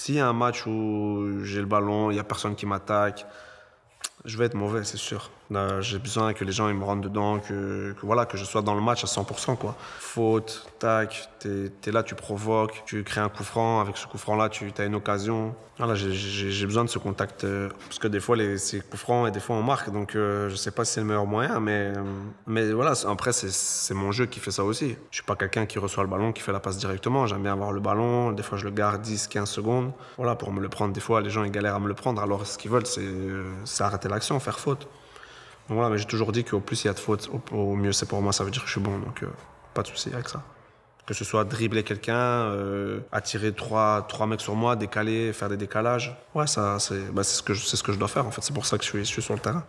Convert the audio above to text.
S'il y a un match où j'ai le ballon, il n'y a personne qui m'attaque, je vais être mauvais, c'est sûr. J'ai besoin que les gens ils me rentrent dedans, que, voilà, que je sois dans le match à 100%. Quoi. Faute, tac, tu es, là, tu provoques, tu crées un coup franc. Avec ce coup franc-là, tu as une occasion. Voilà, j'ai besoin de ce contact. Euh, parce que des fois, les, c'est coup franc et des fois, on marque. Donc, euh, je sais pas si c'est le meilleur moyen, mais, mais voilà, après, c'est mon jeu qui fait ça aussi. Je suis pas quelqu'un qui reçoit le ballon, qui fait la passe directement. J'aime bien avoir le ballon. Des fois, je le garde 10, 15 secondes. Voilà, pour me le prendre. Des fois, les gens, ils galèrent à me le prendre. Alors, ce qu'ils veulent, c'est arrêter l'action, faire faute. Voilà, mais j'ai toujours dit qu'au plus il y a de fautes, au, mieux c'est pour moi, ça veut dire que je suis bon. Donc, euh, pas de souci avec ça. Que ce soit dribbler quelqu'un, euh, attirer trois, trois mecs sur moi, décaler, faire des décalages. Ouais, ça, c'est bah, ce, que je, ce que je dois faire en fait. C'est pour ça que je suis, je suis sur le terrain.